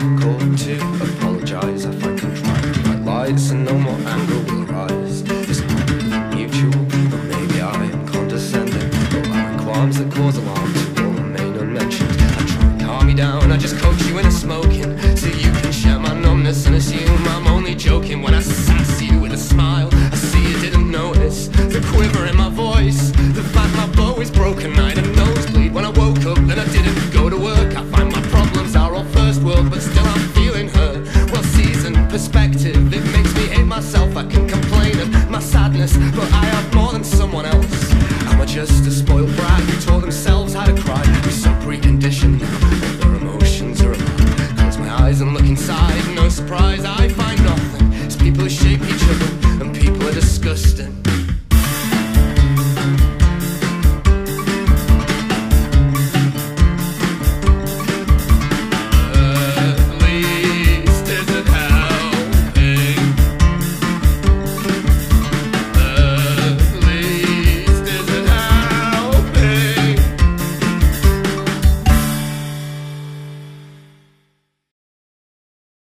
I called to apologize if I contrived my lies and no more anger will rise. This might be mutual, or maybe I am condescending. All our qualms that cause alarm to all remain unmentioned. I try to calm you down, I just coach you into smoking. So you can share my numbness and assume I'm only joking when I sass you with a smile. I see you didn't notice the quiver in my myself, I can complain of my sadness, but I have more than someone else. Am I just a spoiled brat who taught themselves how to cry? We're so preconditioned now, our emotions are a Close my eyes and look inside, no surprise, I